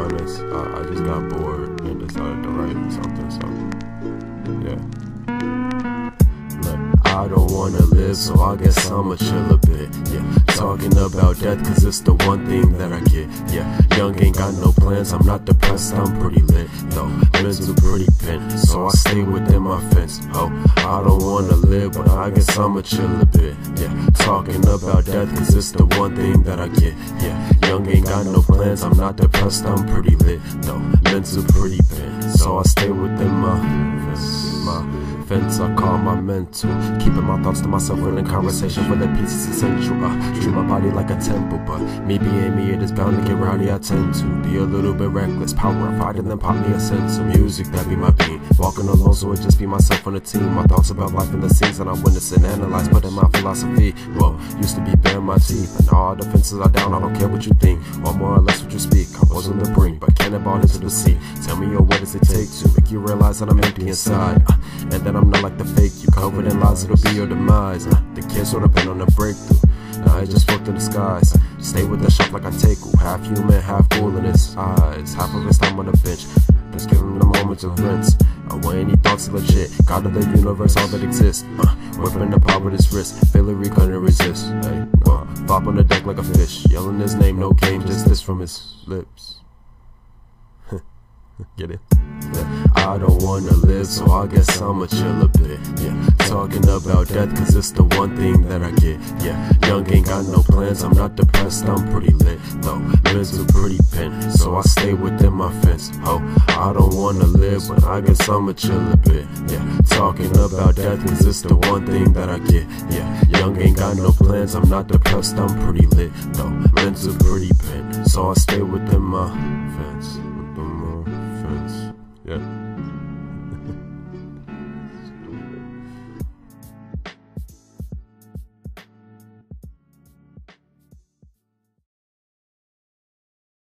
honest. I, I just got bored and decided to write something, so yeah. I don't wanna live, so I guess I'ma chill a bit. Yeah, talking about death, cause it's the one thing that I get. Yeah, young ain't got no plans, I'm not depressed, I'm pretty lit. Though, mental pretty bent, so I stay within my fence. Oh, I don't wanna live, but I guess I'ma chill a bit. Yeah, talking about death, cause it's the one thing that I get. Yeah, young ain't got no plans, I'm not depressed, I'm pretty lit. Though, mental pretty bent, so I stay within my fence. My fence I call my mental. Keeping my thoughts to myself in conversation for the peace is essential. Uh, treat my body like a temple, but me being me, it is bound to get rowdy. I tend to be a little bit reckless, power and then pop me a sense of music that be my beat. Walking alone, so it just be myself on the team. My thoughts about life and the scenes that I witness and analyze, but in my philosophy, well, used to be bare my teeth, and all defenses are down. I don't care what you think, or more or less what you speak. I was on the brink, but cannonball into the sea. Tell me, yo, what does it take to make you realize that I'm empty inside? Uh, and then I'm not like the fake you covered in lies, it'll be your demise. Uh, the kids would have been on a breakthrough. Now I just fucked in the skies. Stay with the shop like I take who half human, half cool in his eyes. Half of his time on the bench. Just give him the moment of rinse. Away any thoughts legit. God of the universe, all that exists. Uh, whipping the power with his wrist. Fillery couldn't resist. Uh, flop on the deck like a fish. Yelling his name, no game, just this from his lips. Get it? Yeah. I don't wanna live, so I guess I'ma chill a bit. Yeah, talking about death, cause it's the one thing that I get. Yeah, young ain't got no plans, I'm not depressed, I'm pretty lit. Though, mental pretty pent, so I stay within my fence. Oh, I don't wanna live, but I guess I'ma chill a bit. Yeah, talking about death, cause it's the one thing that I get. Yeah, young ain't got no plans, I'm not depressed, I'm pretty lit. Though, mental pretty pent, so I stay. Within my fence. Yeah.